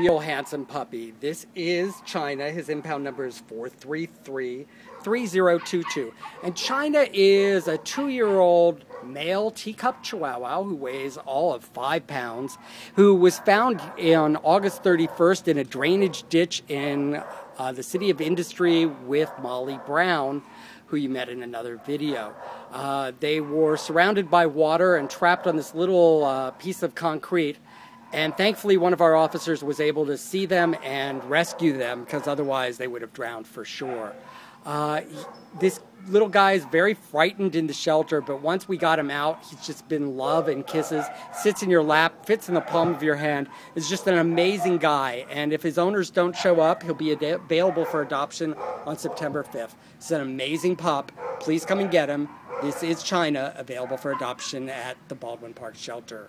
Real handsome puppy. This is China. His impound number is 433 3022. And China is a two year old male teacup chihuahua who weighs all of five pounds, who was found on August 31st in a drainage ditch in uh, the city of Industry with Molly Brown who you met in another video. Uh, they were surrounded by water and trapped on this little uh, piece of concrete. And thankfully, one of our officers was able to see them and rescue them because otherwise they would have drowned for sure. Uh, this little guy is very frightened in the shelter, but once we got him out, he's just been love and kisses, sits in your lap, fits in the palm of your hand, is just an amazing guy. And if his owners don't show up, he'll be ad- available for adoption on September 5th. It's an amazing pup. Please come and get him. This is China, available for adoption at the Baldwin Park Shelter.